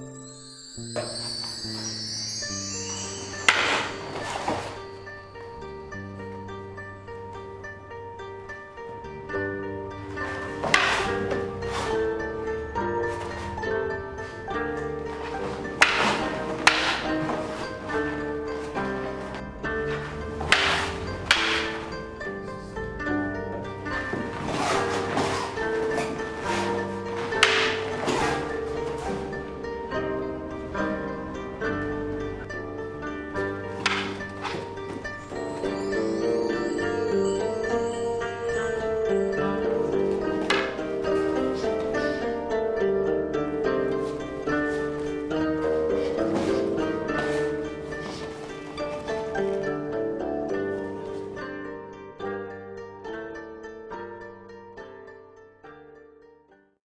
you